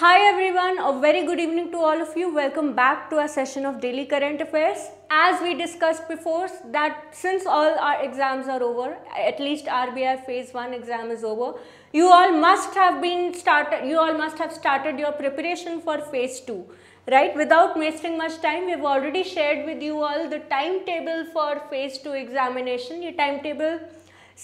Hi everyone, a very good evening to all of you. Welcome back to our session of daily current affairs. As we discussed before that since all our exams are over, at least RBI phase 1 exam is over, you all must have been started you all must have started your preparation for phase 2 right without wasting much time we have already shared with you all the timetable for phase 2 examination ये timetable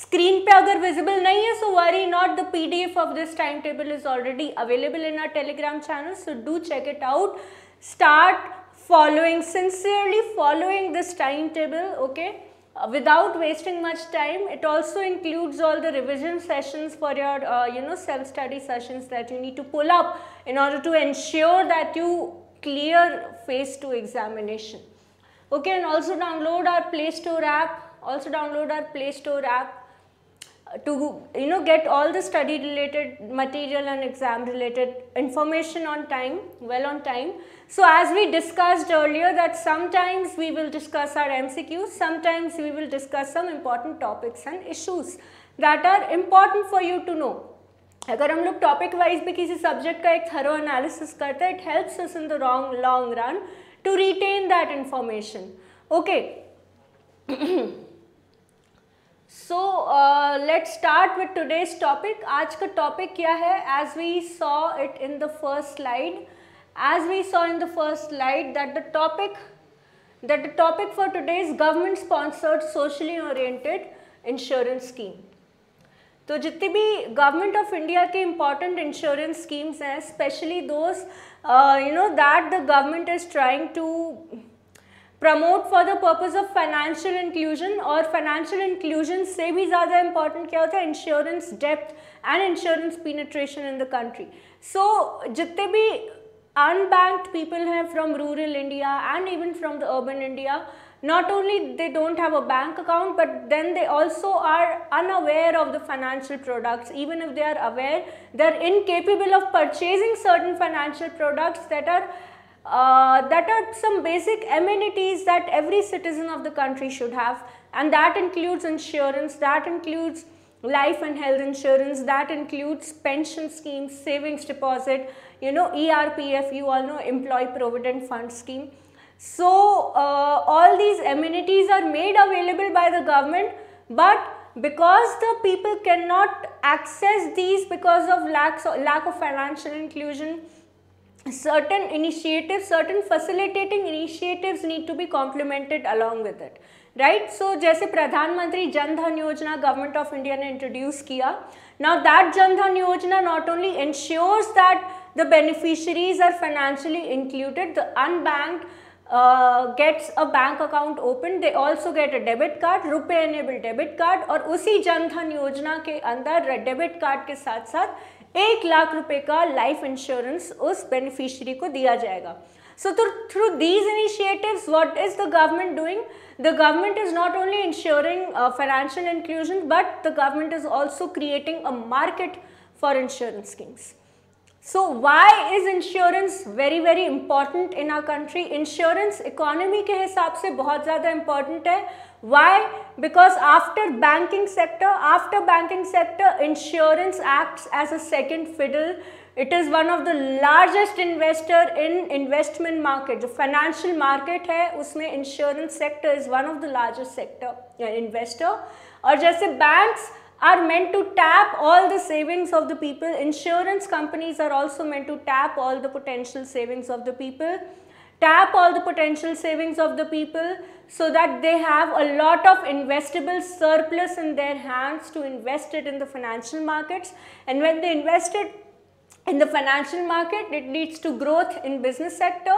screen पे अगर visible नहीं है so worry not the PDF of this time table is already available in our Telegram channel so do check it out start following sincerely following this timetable okay uh, without wasting much time it also includes all the revision sessions for your uh, you know self study sessions that you need to pull up in order to ensure that you clear phase 2 examination okay and also download our play store app also download our play store app to you know get all the study related material and exam related information on time well on time so as we discussed earlier that sometimes we will discuss our mcqs sometimes we will discuss some important topics and issues that are important for you to know अगर हम लोग topic wise भी किसी subject का एक thorough analysis करते हैं it helps us in the wrong long run to retain that information okay So let's start with today's topic आज का टॉपिक क्या है? As we saw it in the first slide as we saw in the first slide that the topic the topic for today is government sponsored socially oriented insurance scheme. तो जितनी भी government of India के important insurance schemes हैं specially those you know that the government is trying to promote for the purpose of financial inclusion और financial inclusion से भी ज़्यादा important क्या होता है insurance depth and insurance पीनेट्रेशन in the country सो जितने भी unbanked people have from rural India and even from the urban India, not only they don't have a bank account, but then they also are unaware of the financial products. Even if they are aware, they're incapable of purchasing certain financial products that are uh, that are some basic amenities that every citizen of the country should have, and that includes insurance, that includes life and health insurance, that includes pension schemes, savings deposit, you know, ERPF, you all know, Employee Provident Fund Scheme. So, uh, all these amenities are made available by the government, but because the people cannot access these because of lack, lack of financial inclusion, certain initiatives certain facilitating initiatives need to be complemented along with it right so जैसे प्रधानमंत्री jan dhan yojana government of india ne introduce kiya now that jan dhan yojana not only ensures that the beneficiaries are financially included the unbanked uh, gets a bank account open they also get a debit card rupee enabled debit card aur usi jan dhan yojana ke andar debit card ke sath sath एक लाख रुपए का life insurance उस beneficiary को दिया जाएगा। So through these initiatives what is the government doing the government is not only insuring financial inclusion but the government is also creating a market for insurance schemes So why is insurance very very important in our country? Insurance economy के हिसाब से बहुत ज़्यादा important है. Why? Because after banking sector, after banking sector, insurance acts as a second fiddle it is one of the largest investor in investment market जो financial market है उसमें insurance sector is one of the largest sector investor और जैसे banks are meant to tap all the savings of the people. Insurance companies are also meant to tap all the potential savings of the people. Tap all the potential savings of the people so that they have a lot of investable surplus in their hands to invest it in the financial markets. And when they invest it in the financial market it leads to growth in business sector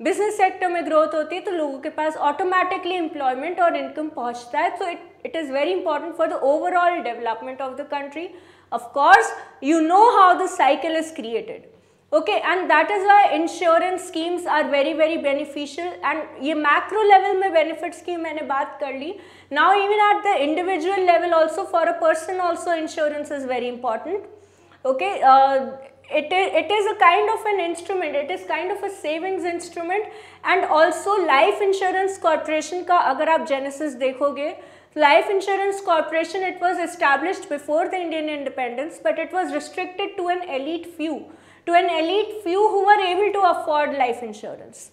business sector में growth होती है तो लोगों के पास automatically employment और income पहुँचता है। So it it is very important for the overall development of the country of course you know how the cycle is created okay and that is why insurance schemes are very very beneficial and ये macro level में benefit scheme मैंने बात कर ली। Now even at the individual level also for a person also insurance is very important okay it is, it is a kind of an instrument it is kind of a savings instrument and also life insurance corporation का अगर आप genesis देखोगे life insurance corporation it was established before the indian independence but it was restricted to an elite few to an elite few who were able to afford life insurance.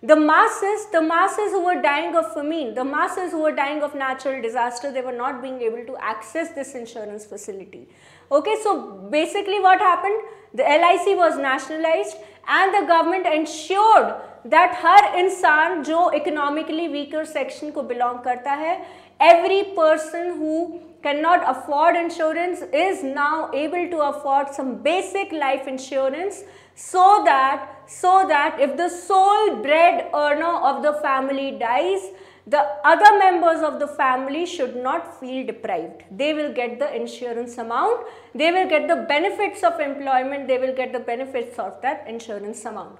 The masses, the masses who were dying of famine, the masses who were dying of natural disaster, they were not being able to access this insurance facility. Okay, so basically what happened? The LIC was nationalized and the government ensured that हर इंसान जो economically weaker section को belong करता है every person who cannot afford insurance is now able to afford some basic life insurance so that so that if the sole bread earner of the family dies the other members of the family should not feel deprived. They will get the insurance amount. They will get the benefits of employment. They will get the benefits of that insurance amount.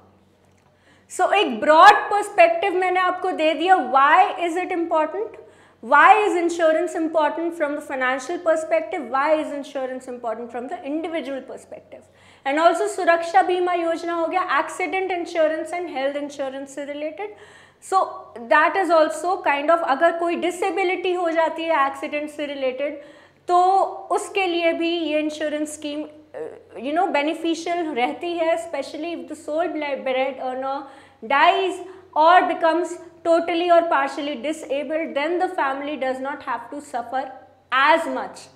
So, a broad perspective I have given you. Why is it important? Why is insurance important from the financial perspective? Why is insurance important from the individual perspective? And also, Suraksha Bima Yojana, accident insurance and health insurance related. So that is also kind of अगर कोई disability हो जाती है accident से related तो उसके लिए भी ये insurance scheme you know beneficial रहती है specially if the sole bread earner dies और बिकम्स टोटली और partially disabled then the family does not have to suffer as much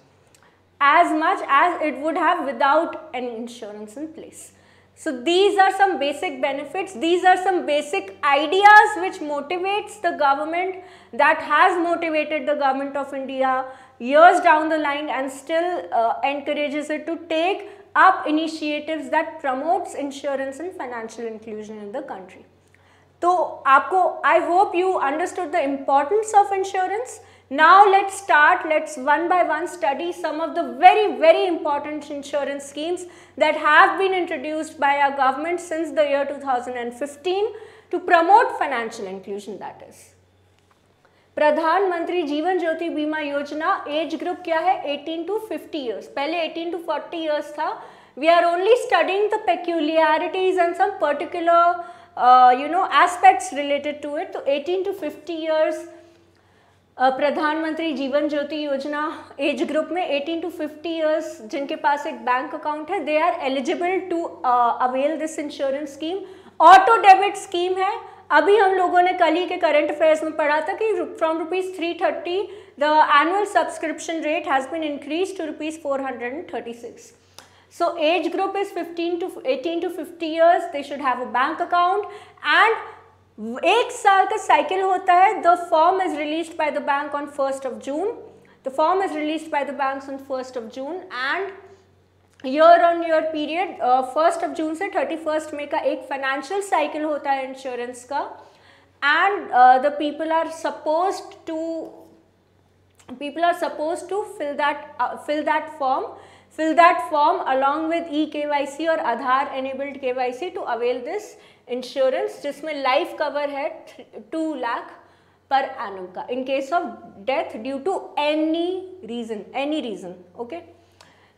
as much as it would have without an insurance in place so these are some basic benefits. These are some basic ideas which motivates the government that has motivated the government of India years down the line and still uh, encourages it to take up initiatives that promotes insurance and financial inclusion in the country. So, I hope you understood the importance of insurance now let's start, let's one by one study some of the very very important insurance schemes that have been introduced by our government since the year 2015 to promote financial inclusion that is. प्रधानमंत्री जीवन ज्योति बीमा योजना age group क्या है 18 to 50 years पहले 18 to 40 years था we are only studying the पेक्यूलियरिटीज and some particular you know aspects related to it तो 18 to 50 years प्रधानमंत्री Jeevan Jyoti Yojana age group में 18 to 50 years जिनके पास एक बैंक अकाउंट है they are eligible to avail this insurance scheme auto debit scheme है। अभी हम लोगों ने कल ही के करंट अफेयर्स में पढ़ा था कि from rupees three thirty the annual subscription rate has been increase to rupees four hundred and thirty six so, age group is 15 to 18 to 50 years. They should have a bank account. And एक साल का cycle होता है। The form is release by the bank on first of June the form is release by the bank on first of June and year on year period first of June से thirty first मे का एक financial cycle होता है insurance का। And the people are suppose to people are supposed to fill that uh, fill that form fill that form along with e-KYC or Aadhaar enabled KYC to avail this insurance जिसमें life cover है two lakh per annum का in case of death due to any reason any reason okay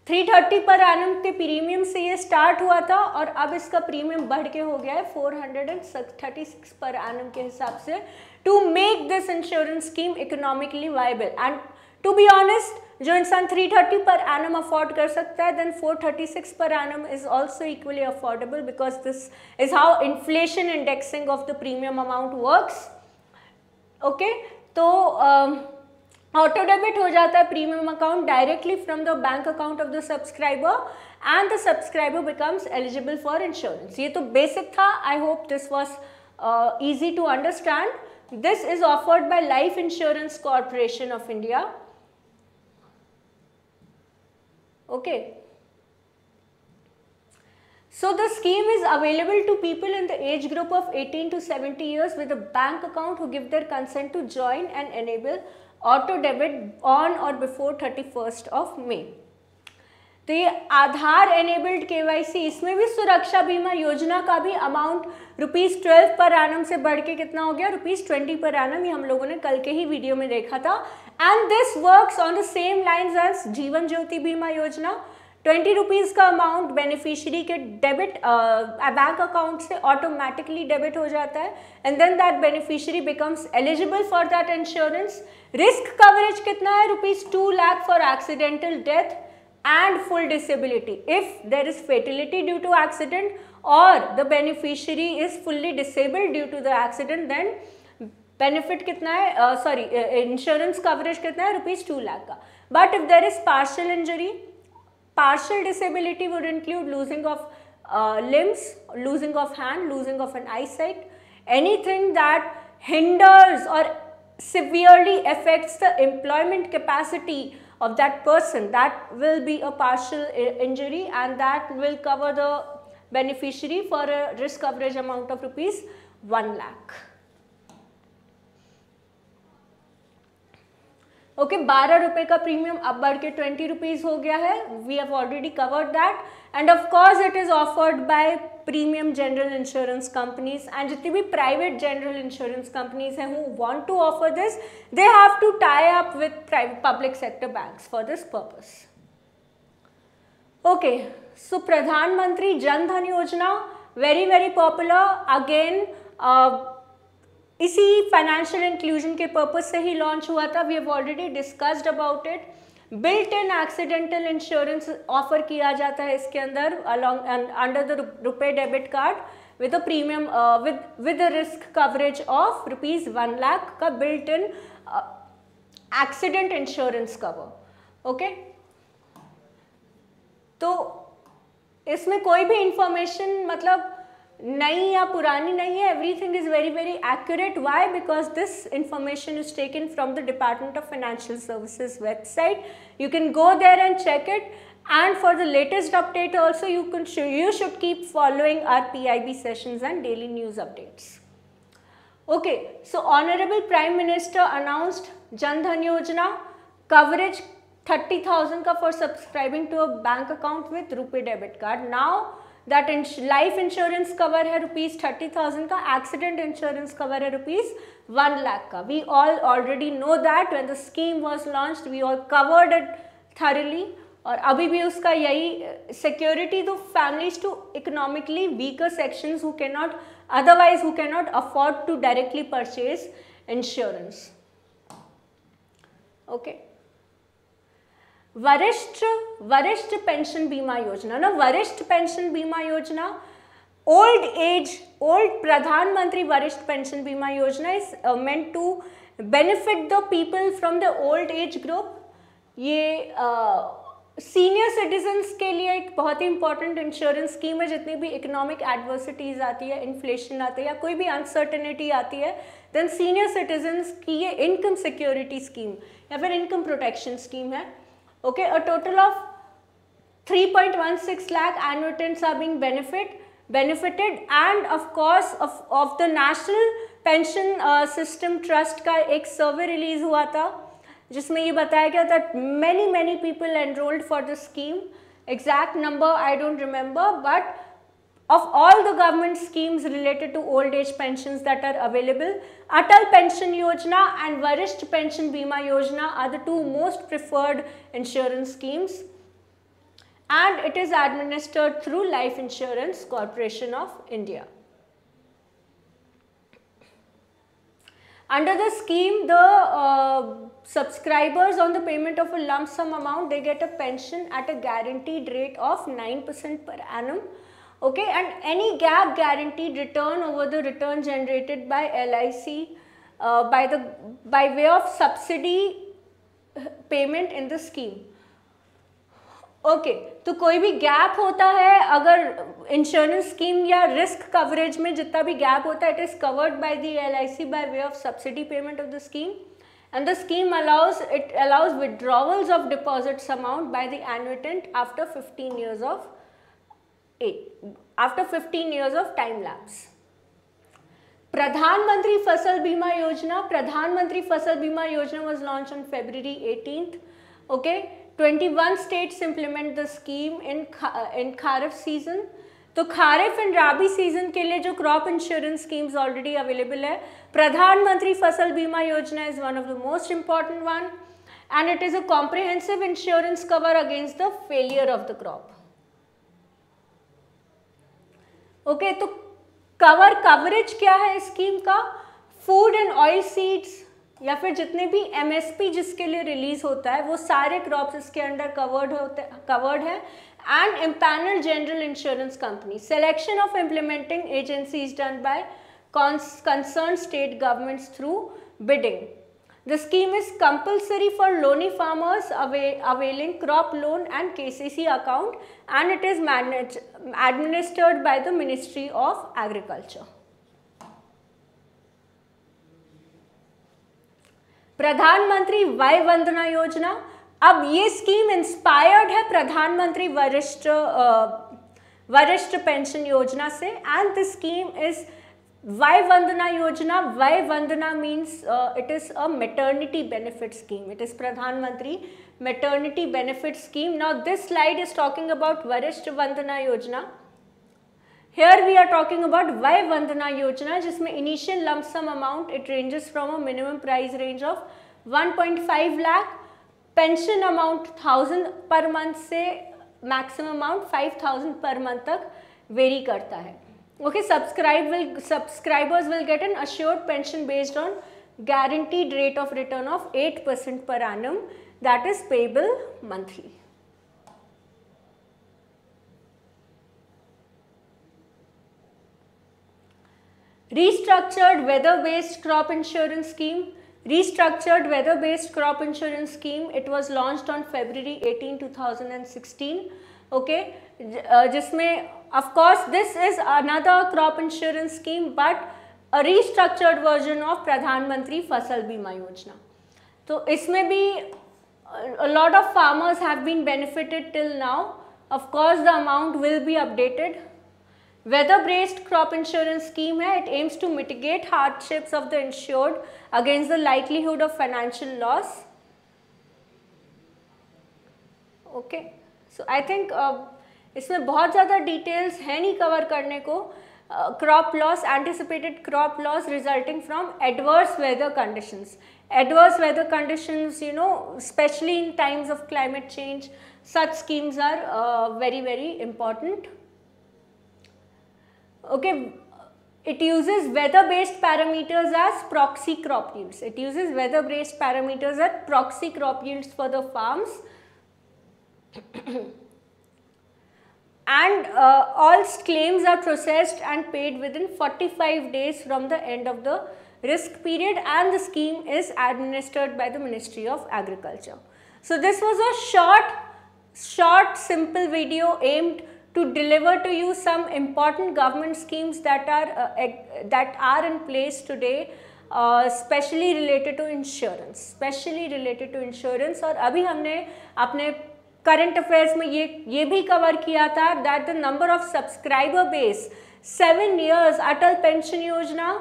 330 per annum के premium से ये start हुआ था और अब इसका प्रीमियम बढ़ के हो गया है 436 पर एनम के हिसाब से to make this insurance scheme economically viable and to be honest जो इंसान 330 पर एनम अफोर्ड कर सकता है then 436 per annum is also equally affordable because this is how inflation indexing of the premium amount works okay तो auto um, debit हो जाता है premium account directly from the bank account of the subscriber and the subscriber becomes eligible for insurance ये तो basic था. I hope this was easy to understand this is offered by Life Insurance Corporation of India okay so the scheme is available to people in the age group of 18 to 70 years with a bank account who give their consent to join and enable auto debit on or before 31st of May. तो ये आधार enabled KYC इसमें भी सुरक्षा बीमा योजना का भी amount rupees twelve per annum से बढ़ के कितना हो गया? रुपीज़ ट्वेंटी पर एनम ये हम लोगों ने कल के ही वीडियो में देखा था। And this works on the same lines as Jeevan Jyoti Bima Yojana. Twenty rupees का अमाउंट बेनिफिशियरी के डेबिट बैंक अकाउंट से ऑटोमेटिकली डेबिट हो जाता है। And then that beneficiary becomes eligible for that insurance risk coverage कितना है? Rupees two lakh for accidental death and full disability. If there is fatality due to accident or the beneficiary is fully disabled due to the accident, then benefit kitna hai, uh, sorry, uh, insurance coverage kitna hai, rupees 2 lakh ka. But if there is partial injury, partial disability would include losing of uh, limbs, losing of hand, losing of an eyesight, anything that hinders or severely affects the employment capacity of that person that will be a partial uh, injury and that will cover the beneficiary for a risk coverage amount of rupees 1 lakh. Okay बारह रुपए का premium अब बढ़ के twenty rupees हो गया है. We have already covered that and of course it is offered by premium general insurance companies and जितनी भी प्राइवेट जनरल इंश्योरेंस कंपनीज़ हैं who want to offer this they have to tie up with public sector banks for this purpose okay so Pradhanmantri Jan Dhan Yojana very very popular again इसी financial inclusion के purpose से ही launch हुआ था। We have already discussed about it built in accidental insurance offer किया जाता है इसके अंदर along under the RuPay debit card with a premium with with risk coverage of rupees one lakh का built in accident insurance cover okay तो इसमें कोई भी इंफॉर्मेशन मतलब नई या पुरानी नहीं है everything is very very accurate why because this information is taken from the department of financial services website you can go there and check it and for the latest update also you can you should keep following our PIB sessions and daily news updates. Okay, so Honorable Prime Minister announced Jan Dhan Yojana coverage 30,000 ka for subscribing to a bank account with RuPay debit card. Now that life insurance cover है rupees thirty thousand का accident insurance cover है rupees one lakh का। We all already know that when the scheme was launch we all covered it thoroughly और अभी भी उसका यही security to families to economically weaker sections who can not otherwise who can not afford to directly purchase insurance okay Varishtha Varishtha pension बीमा योजना। ना Varishtha pension Bima Yojana old age old प्रधानमंत्री Varishtha pension Bima Yojana is meant to benefit the people from the old age group ये senior uh, citizens के लिए एक बहुत ही important insurance scheme है जितनी भी इकोनॉमिक एडवर्सिटीज़ आती है इन्फ्लेशन आती है या कोई भी अनसर्टनिटी आती है देन सीनियर सिटीजन्स की ये इनकम सिक्योरिटी स्कीम या फिर इनकम प्रोटेक्शन स्कीम है। okay a total of 3.16 lakh annuitants are being benefit benefited and of course of, of the national pension uh, system trust का एक survey release हुआ था जिसमें ये बताया गया that many many people enrolled for the scheme exact number I don't remember but of all the government schemes related to old age pensions that are available, Atal Pension Yojana and Varisht Pension Bima Yojana are the two most preferred insurance schemes and it is administered through Life Insurance Corporation of India. Under the scheme, the uh, subscribers on the payment of a lump sum amount, they get a pension at a guaranteed rate of 9% per annum okay and any gap guaranteed return over the return generated by LIC uh, by the by way of subsidy payment in the scheme okay okay, तो कोई भी gap होता है अगर insurance scheme या risk coverage में जितना भी गैप होता है it is covered by the L I C bye way of subsidy payment of the scheme and the scheme allows it allows withdrawals of deposits amount by the एनुटेंट after 15 years of after 15 years of time lapse. Fasal Bima Yojana, Pradhan Mantri Fasal Bima Yojana was launched on February 18th. Okay, 21 states implement the scheme in in Kharif season. तो kharif and rabi season के लिए जो crop insurance schemes already available है Pradhanmantri Fasal Bima Yojana is one of the most important one and it is a comprehensive insurance cover against the failure of the crop okay तो cover coverage क्या है scheme का food and oil seeds या फिर जितने भी MSP जिसके लिए रिलीज़ होता है, वो सारे क्रॉप्स इसके अंडर कवर्ड होते कवर्ड है and empanel general insurance company selection of implementing agency is done by concerned state governments through bidding. The scheme is compulsory for loany farmers availing crop loan and KCC account and it is managed, administered by the Ministry of Agriculture. Pradhan Mantri Vaya Vandana Yojana अब ये scheme inspired है प्रधानमंत्री वरिष्ठ वरिष्ठ pension Yojana से and this scheme is Vaya Vandana Yojana Vaya Vandana means it is a maternity benefit scheme it is Pradhanmantri maternity benefit scheme now this slide is talking about Varishtha Vandana Yojana here we are talking about Vaya Vandana Yojana जिसमें initial lump sum amount it ranges from a minimum price range of 1.5 lakh pension amount thousand per month से maximum amount 5000 per month तक vary करता है। Okay subscribe will subscribers will get an assured pension based on guaranteed rate of return of 8% per annum that is payable monthly Restructured weather-based crop insurance scheme. Restructured weather-based crop insurance scheme. It was launched on February 18, 2016 Okay, uh, जिसमें of course this is another crop insurance scheme but a restructured version of प्रधानमंत्री फसल बीमा योजना. तो इसमें भी a lot of farmers have been benefited till now. Of course, the amount will be updated Weather based crop insurance scheme hai, it aims to mitigate hardships of the insured against the likelihood of financial loss. Okay. So I think uh, इसमें बहुत ज़्यादा details है नहीं cover करने को crop loss anticipated crop loss resulting from adverse weather conditions adverse weather conditions you know especially in times of climate change such schemes are uh, very very important okay it uses weather based parameters as proxy crop yields it uses weather based parameters as proxy crop yields for the farms and uh, all claims are processed and paid within 45 days from the end of the risk period and the scheme is administered by the Ministry of Agriculture. So, this was a short, short simple video aimed to deliver to you some important government schemes that are uh, that are in place today uh, especially related to insurance especially related to insurance और अभी हमने अपने current affairs में ये ये भी cover किया था that the number of subscriber base seven years Atal pension Yojana,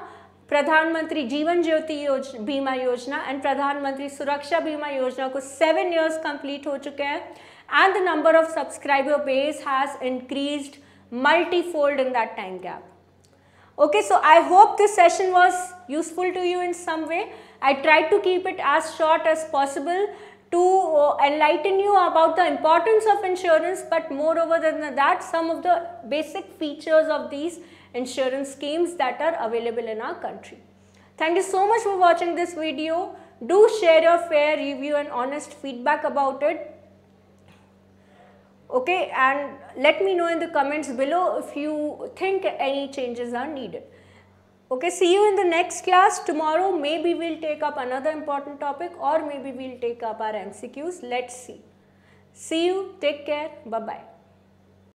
Pradhanmantri Jeevan ज्योति योजना बीमा योजना एंड प्रधानमंत्री सुरक्षा बीमा योजना को सेवन ईयर्स कंप्लीट हो चुके हैं and the number of subscriber base has increase multifold in that time gap okay so I hope this session was useful to you in some way I try to keep it as short as possible to uh, enlighten you about the importance of insurance but moreover than that some of the basic features of these insurance schemes that are available in our country. Thank you so much for watching this video. Do share your fair review and honest feedback about it okay and let me know in the comments below if you think any changes are needed okay see you in the next class. Tomorrow maybe we'll take up another important topic or maybe we'll take up our mcqs let's see. See you. Take care. Bye bye